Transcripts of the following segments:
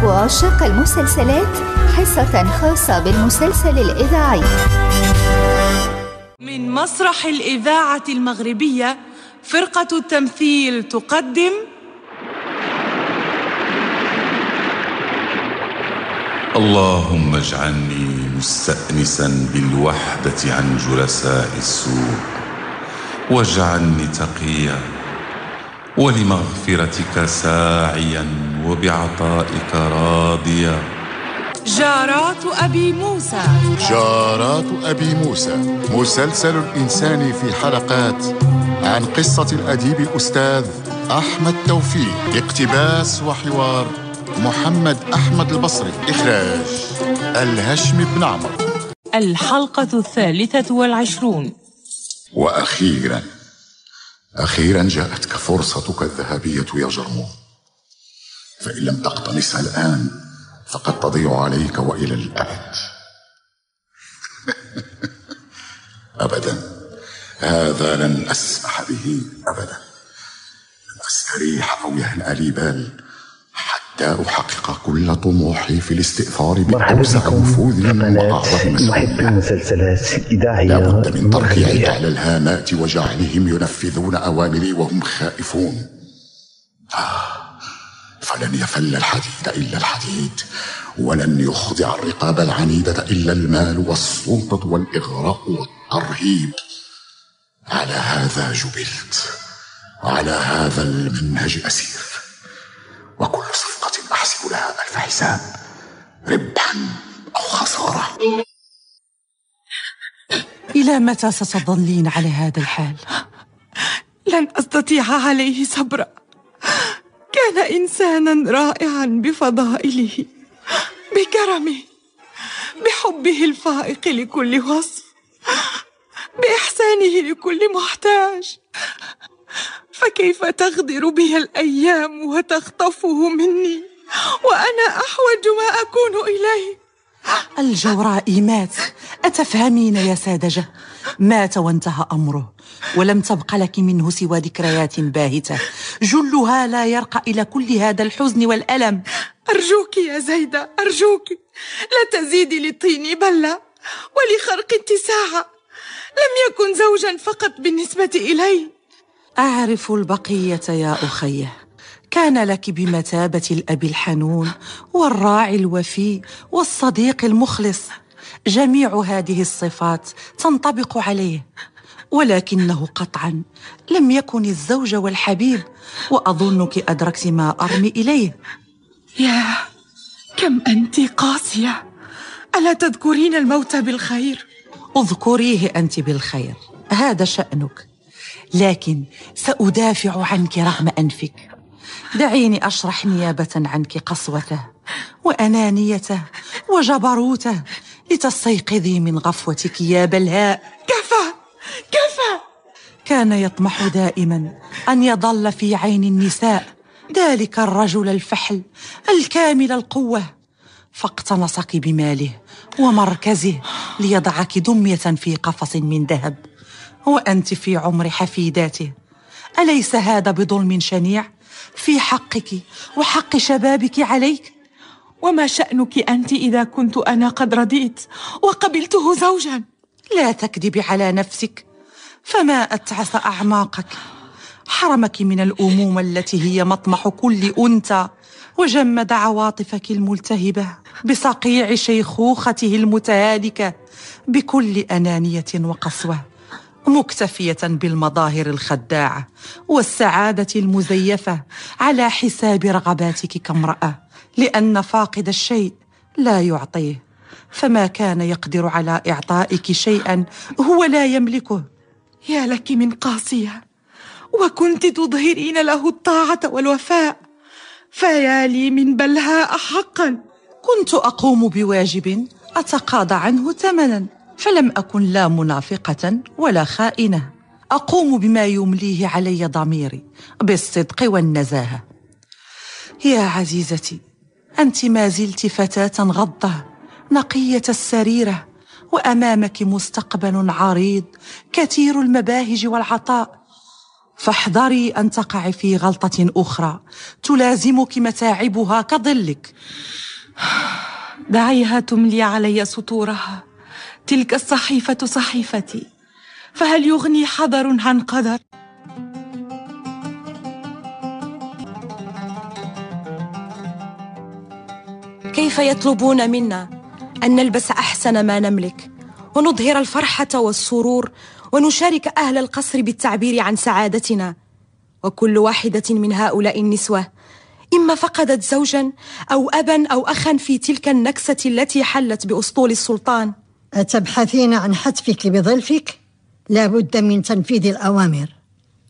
طلبوا عشاق المسلسلات حصة خاصة بالمسلسل الإذاعي. من مسرح الإذاعة المغربية فرقة التمثيل تقدم اللهم اجعلني مستأنسا بالوحدة عن جلساء السوء واجعلني تقيا ولمغفرتك ساعيا وبعطائك راضيا جارات أبي موسى. جارات أبي موسى. مسلسل الإنسان في حلقات عن قصة الأديب الأستاذ أحمد توفيق. اقتباس وحوار محمد أحمد البصري. إخراج الهشم بن عمر الحلقة الثالثة والعشرون. وأخيرا أخيرا جاءتك فرصتك الذهبية يا جرمون. فإن لم تقتنصها الآن فقد تضيع عليك وإلى الأبد. أبدا. هذا لن أسمح به أبدا. لن أستريح أو يهنأ لي بال حتى أحقق كل طموحي في الاستئثار بأوسع نفوذ وأعظم محب المسلسلات الإذاعية لابد من ترقيعك على الهامات وجعلهم ينفذون أوامري وهم خائفون. فلن يفل الحديد إلا الحديد ولن يخضع الرقاب العنيدة إلا المال والسلطة والإغراء والترهيب. على هذا جبلت على هذا المنهج أسير. وكل صفقة أحسب لها ألف حساب ربحا أو خسارة. إلى متى ستظلين على هذا الحال؟ لن أستطيع عليه صبرا. كان إنسانا رائعا بفضائله بكرمه بحبه الفائق لكل وصف بإحسانه لكل محتاج. فكيف تغدر بي الأيام وتخطفه مني؟ وأنا أحوج ما أكون إليه. الجوراء مات. أتفهمين يا ساذجة؟ مات وانتهى أمره ولم تبق لك منه سوى ذكريات باهتة. جلها لا يرقى إلى كل هذا الحزن والألم. أرجوك يا زيدة أرجوك. لا تزيدي للطين بلة ولخرق اتساعا لم يكن زوجا فقط بالنسبة إلي. أعرف البقية يا أخيه كان لك بمثابة الأب الحنون والراعي الوفي والصديق المخلص. جميع هذه الصفات تنطبق عليه ولكنه قطعا لم يكن الزوج والحبيب وأظنك أدركت ما أرمي إليه. يا كم أنت قاسية. ألا تذكرين الموت بالخير؟ اذكريه أنت بالخير هذا شأنك. لكن سأدافع عنك رغم أنفك. دعيني أشرح نيابة عنك قسوته وأنانيته وجبروته. لتستيقظي من غفوتك يا بلهاء. كفى! كفى! كان يطمح دائما أن يظل في عين النساء ذلك الرجل الفحل الكامل القوة. فاقتنصك بماله ومركزه ليضعك دمية في قفص من ذهب. وأنت في عمر حفيداته. أليس هذا بظلم شنيع؟ في حقك وحق شبابك عليك؟ وما شأنك أنت إذا كنت أنا قد رضيت وقبلته زوجا؟ لا تكذبي على نفسك. فما أتعس أعماقك؟ حرمك من الأمومة التي هي مطمح كل أنثى وجمد عواطفك الملتهبة بصقيع شيخوخته المتهالكة بكل أنانية وقسوة مكتفية بالمظاهر الخداعة والسعادة المزيفة على حساب رغباتك كامرأة. لأن فاقد الشيء لا يعطيه. فما كان يقدر على إعطائك شيئا هو لا يملكه. يا لك من قاسية وكنت تظهرين له الطاعة والوفاء فيا لي من بلهاء حقا كنت أقوم بواجب أتقاضى عنه ثمنا فلم أكن لا منافقة ولا خائنة. أقوم بما يمليه علي ضميري بالصدق والنزاهة. يا عزيزتي أنت ما زلت فتاة غضة نقية السريرة وأمامك مستقبل عريض كثير المباهج والعطاء. فاحذري أن تقعي في غلطة أخرى تلازمك متاعبها كظلك. دعيها تملي علي سطورها تلك الصحيفة صحيفتي. فهل يغني حذر عن قدر؟ كيف يطلبون منا أن نلبس أحسن ما نملك ونظهر الفرحة والسرور ونشارك أهل القصر بالتعبير عن سعادتنا؟ وكل واحدة من هؤلاء النسوة إما فقدت زوجا أو أبا أو أخا في تلك النكسة التي حلت بأسطول السلطان. أتبحثين عن حتفك بظلفك؟ لا بد من تنفيذ الأوامر.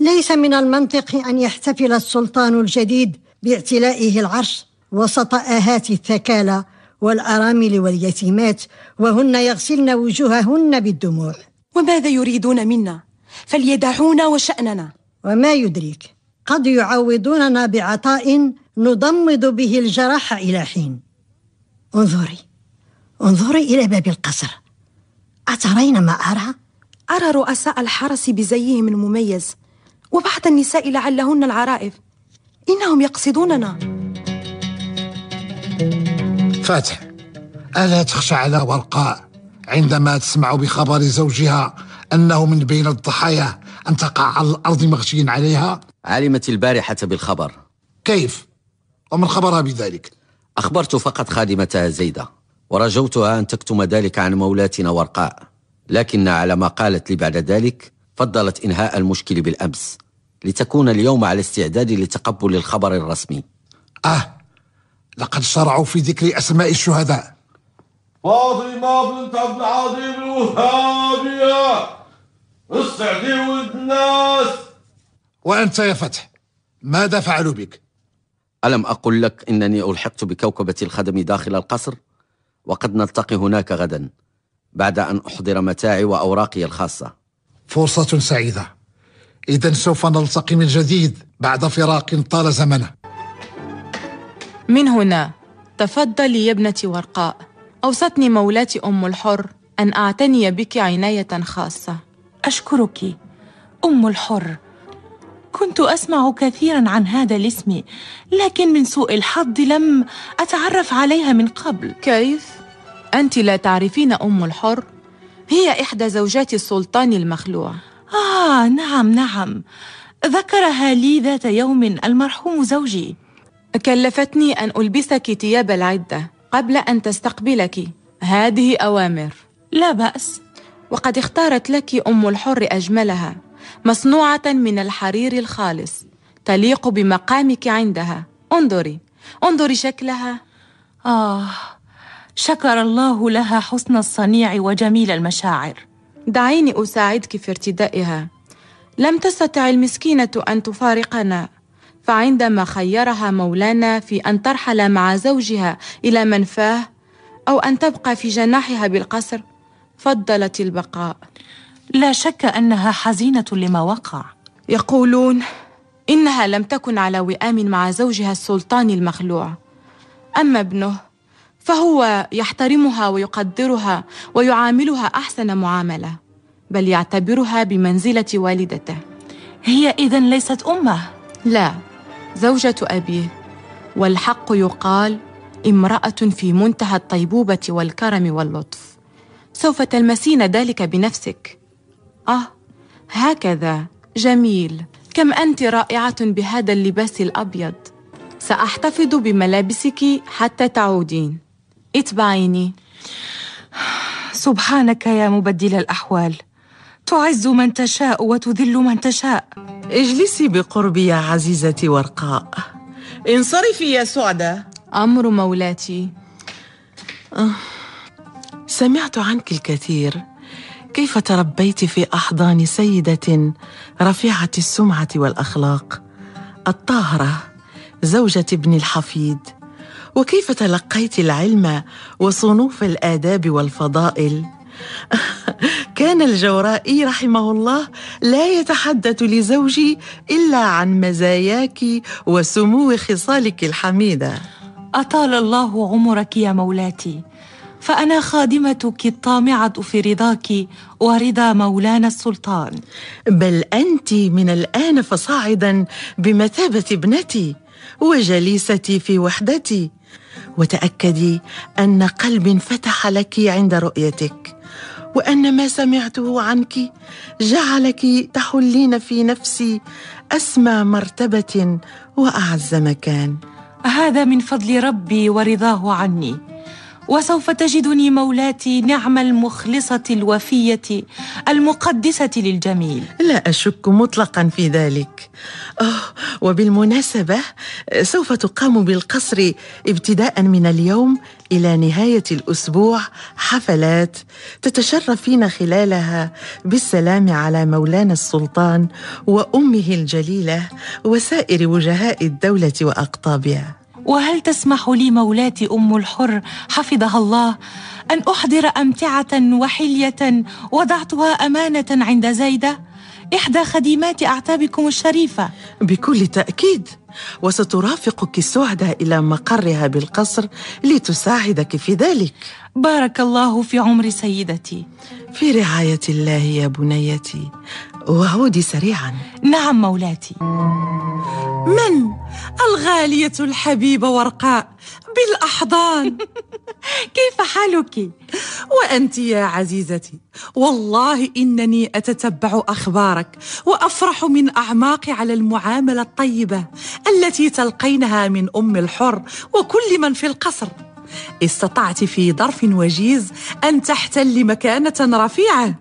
ليس من المنطق أن يحتفل السلطان الجديد باعتلائه العرش. وسط آهات الثكالى والأرامل واليتيمات وهن يغسلن وجوههن بالدموع. وماذا يريدون منا؟ فليدعونا وشأننا. وما يدريك قد يعوضوننا بعطاء نضمد به الجراح إلى حين. انظري انظري إلى باب القصر. أترين ما أرى؟ أرى رؤساء الحرس بزيهم المميز وبعض النساء لعلهن العرائف. إنهم يقصدوننا. فاتح ألا تخشى على ورقاء عندما تسمع بخبر زوجها أنه من بين الضحايا أن تقع على الأرض مغشيا عليها؟ علمت البارحة بالخبر كيف؟ ومن خبرها بذلك؟ أخبرت فقط خادمتها زيدة ورجوتها أن تكتم ذلك عن مولاتنا ورقاء لكن على ما قالت لي بعد ذلك فضلت إنهاء المشكل بالأمس لتكون اليوم على استعداد لتقبل الخبر الرسمي آه لقد شرعوا في ذكر أسماء الشهداء. فاطمة بنت عبد العظيم الوهابية. استعدي ولد الناس. وأنت يا فتح ماذا فعلوا بك؟ ألم أقل لك إنني ألحقت بكوكبة الخدم داخل القصر؟ وقد نلتقي هناك غدا بعد أن أحضر متاعي وأوراقي الخاصة. فرصة سعيدة. إذا سوف نلتقي من جديد بعد فراق طال زمنه. من هنا تفضلي يا ابنتي ورقاء. أوصتني مولاتي أم الحر أن أعتني بك عناية خاصة. أشكرك أم الحر. كنت أسمع كثيرا عن هذا الاسم لكن من سوء الحظ لم أتعرف عليها من قبل. كيف؟ أنت لا تعرفين أم الحر؟ هي إحدى زوجات السلطان المخلوع. آه نعم نعم. ذكرها لي ذات يوم المرحوم زوجي. كلفتني أن ألبسك ثياب العدة قبل أن تستقبلك. هذه أوامر. لا بأس. وقد اختارت لك أم الحر أجملها مصنوعة من الحرير الخالص تليق بمقامك عندها. انظري انظري شكلها. آه شكر الله لها حسن الصنيع وجميل المشاعر. دعيني أساعدك في ارتدائها. لم تستطع المسكينة أن تفارقنا. فعندما خيرها مولانا في أن ترحل مع زوجها إلى منفاه أو أن تبقى في جناحها بالقصر فضلت البقاء. لا شك أنها حزينة لما وقع. يقولون إنها لم تكن على وئام مع زوجها السلطان المخلوع. أما ابنه فهو يحترمها ويقدرها ويعاملها أحسن معاملة بل يعتبرها بمنزلة والدته. هي إذن ليست أمه؟ لا. زوجة أبيه. والحق يقال امرأة في منتهى الطيبوبة والكرم واللطف. سوف تلمسين ذلك بنفسك. آه هكذا. جميل. كم أنت رائعة بهذا اللباس الأبيض. سأحتفظ بملابسك حتى تعودين. اتبعيني. سبحانك يا مبدل الأحوال. تعز من تشاء وتذل من تشاء. اجلسي بقربي يا عزيزتي ورقاء. انصرفي يا سعدة. أمر مولاتي. أه. سمعت عنك الكثير. كيف تربيت في أحضان سيدة رفيعة السمعة والأخلاق؟ الطاهرة زوجة ابن الحفيد. وكيف تلقيت العلم وصنوف الآداب والفضائل؟ كان الجورائي رحمه الله لا يتحدث لزوجي إلا عن مزاياك وسمو خصالك الحميدة. أطال الله عمرك يا مولاتي فأنا خادمتك الطامعة في رضاك ورضا مولانا السلطان. بل أنت من الآن فصاعدا بمثابة ابنتي وجليستي في وحدتي وتأكدي أن قلب انفتح لك عند رؤيتك. وأن ما سمعته عنك جعلك تحلين في نفسي أسمى مرتبة وأعز مكان. هذا من فضل ربي ورضاه عني. وسوف تجدني مولاتي نعم المخلصة الوفية المقدسة للجميل. لا أشك مطلقا في ذلك. أوه وبالمناسبة سوف تقام بالقصر ابتداء من اليوم إلى نهاية الأسبوع حفلات تتشرفين خلالها بالسلام على مولانا السلطان وأمه الجليلة وسائر وجهاء الدولة وأقطابها. وهل تسمح لي مولاتي أم الحر حفظها الله أن أحضر أمتعة وحلية وضعتها أمانة عند زيده إحدى خديمات أعتابكم الشريفة. بكل تأكيد. وسترافقك سعدة إلى مقرها بالقصر لتساعدك في ذلك. بارك الله في عمر سيدتي. في رعاية الله يا بنيتي. وعودي سريعا. نعم مولاتي. من الغالية الحبيبة ورقاء بالأحضان؟ كيف حالك؟ وأنت يا عزيزتي والله إنني أتتبع أخبارك وأفرح من أعماقي على المعاملة الطيبة التي تلقينها من أم الحر وكل من في القصر. استطعت في ظرف وجيز أن تحتل مكانة رفيعة.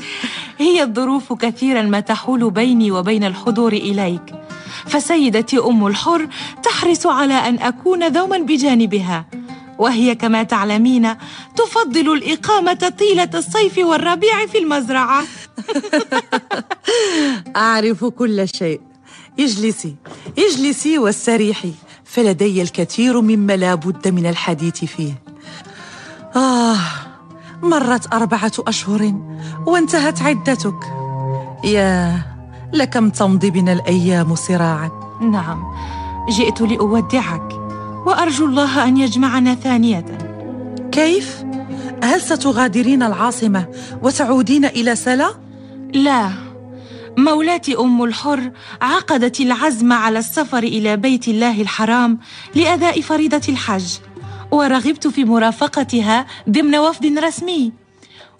هي الظروف كثيرا ما تحول بيني وبين الحضور إليك. فسيدتي أم الحر تحرص على أن أكون دوما بجانبها. وهي كما تعلمين تفضل الإقامة طيلة الصيف والربيع في المزرعة. أعرف كل شيء. اجلسي. اجلسي واستريحي. فلدي الكثير مما لا بد من الحديث فيه آه مرت أربعة أشهر وانتهت عدتك يا لكم تمضي بنا الأيام سراعا نعم جئت لأودعك وأرجو الله أن يجمعنا ثانية كيف؟ هل ستغادرين العاصمة وتعودين إلى سلا؟ لا مولاتي أم الحر عقدت العزم على السفر إلى بيت الله الحرام لأداء فريضة الحج ورغبت في مرافقتها ضمن وفد رسمي.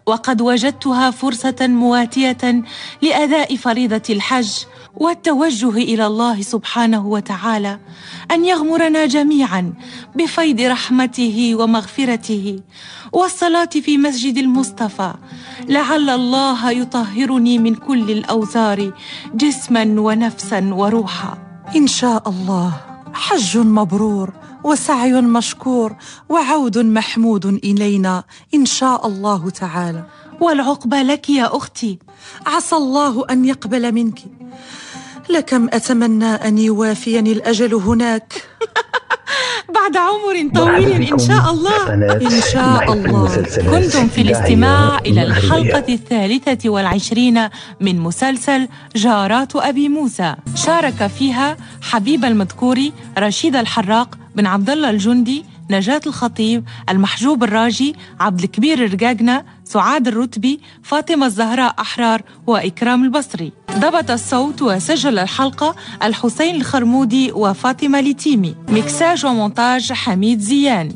وقد وجدتها فرصة مواتية لأداء فريضة الحج والتوجه إلى الله سبحانه وتعالى أن يغمرنا جميعا بفيض رحمته ومغفرته والصلاة في مسجد المصطفى لعل الله يطهرني من كل الأوزار جسما ونفسا وروحا. إن شاء الله. حج مبرور وسعي مشكور وعود محمود إلينا إن شاء الله تعالى. والعقبى لك يا أختي. عسى الله أن يقبل منك. لكم أتمنى أن يوافيني الأجل هناك. بعد عمر طويل إن شاء الله. إن شاء الله. كنتم في الاستماع إلى الحلقة الثالثة والعشرين من مسلسل جارات أبي موسى. شارك فيها حبيب المذكوري رشيد الحراق بن عبد الله الجندي نجاة الخطيب المحجوب الراجي عبد الكبير الرقاقنة سعاد الرتبي فاطمة الزهراء أحرار وإكرام البصري. ضبط الصوت وسجل الحلقة الحسين الخرمودي وفاطمة لتيمي مكساج ومونتاج حميد زيان.